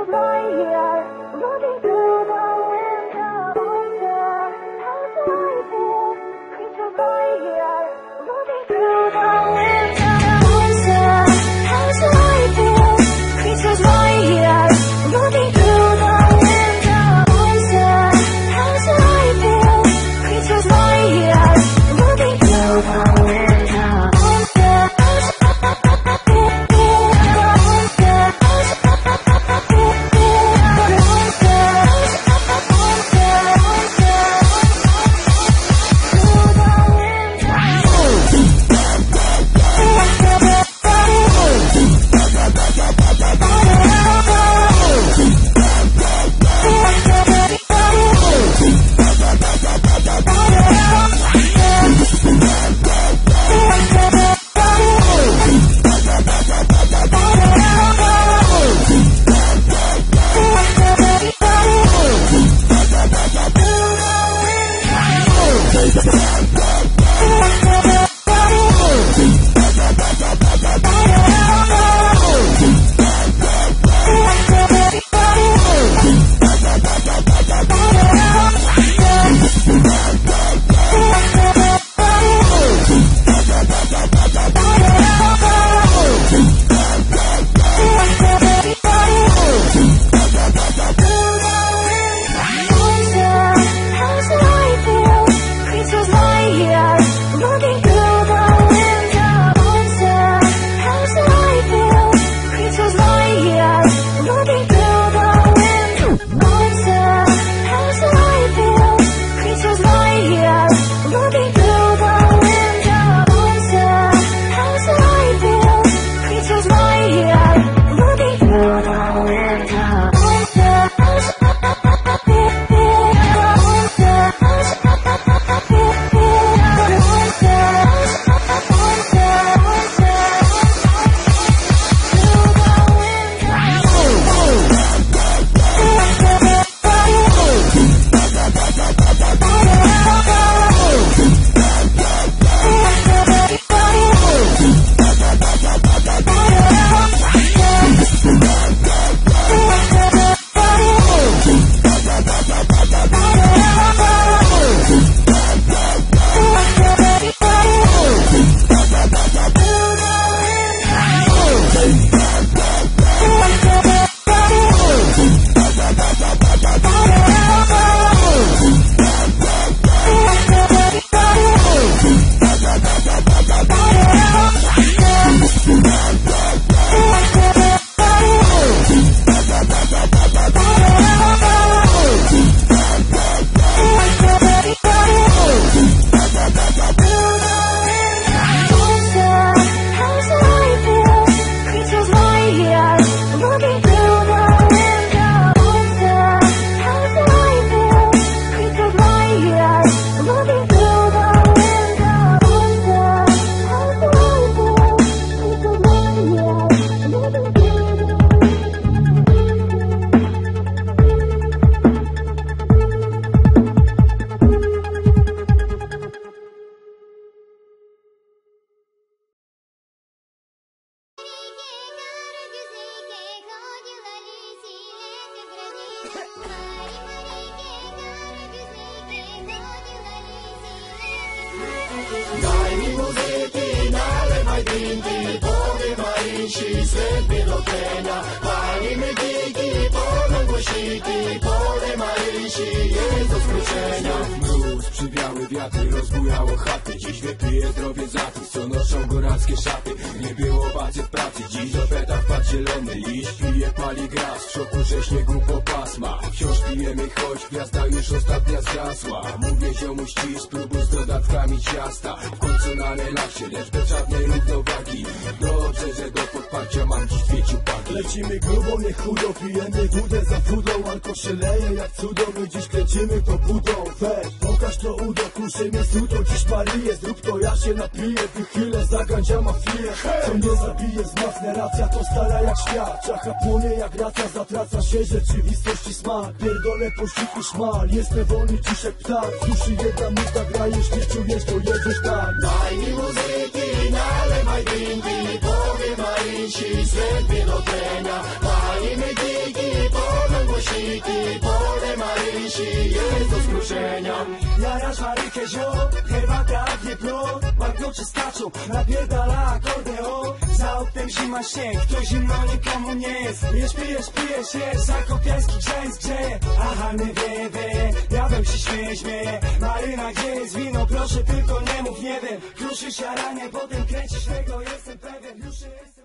of my here. Daj mi muzyki, nalewaj drinki, powiem Marysi, zlepy do tlenia. Palimy gigi, porą przywiały wiatry, rozbujało chaty, dziś wypiję zdrowie za tych, co noszą góralskie szaty. Nie było facet pracy, dziś do peta wpadł zielony, liść pije, pali gras, w szoku, że śniegu po pasma. Wciąż pijemy, choć gwiazda już ostatnia zgasła. Mówię ziomu ścisz, spróbuj z dodatkami ciasta. W końcu na relaksie, lecz bez żadnej równowagi. Dobrze, że do podparcia mam dziś dwie ciupaki. Lecimy grubo, nie chudo, pijemy wódę za wódą Alko się leje jak cudo, my dziś kręcimy to budą Weź, pokaż to udo, kuszy mnie sudo Dziś Marię, zrób to, ja się napiję Wychylę, zagandzia mafię Co mnie zabije, wzmacnia racja To stara jak świat, czacha płonie jak racja Zatraca się rzeczywistości smak. Pierdolę pościg i szmal, jestem wolny jak ptak. Duszy jedna nuta gra, jeśli czujesz, to jedziesz tak. Daj mi muzyki, nalewaj drinki, powiem Marysi, zlepy do tlenia. Palimy gigi, głośniki Pole Marysi jest do skruszenia Jarasz Marykę ziom, herbata, dwie plon Banknocie skaczą, napierdala akordeon. Za oknem zima śnieg, to zimno nikomu nie jest. Pijesz, pijesz, pijesz, jesz, zakopiański grzęs grzeje Aha, nie wie, wie, diabeł się śmieje, śmieje Maryna, gdzie jest wino, proszę tylko nie mów, nie wiem. Kruszysz jaranie, potem kręcisz tego, jestem pewien, już jestem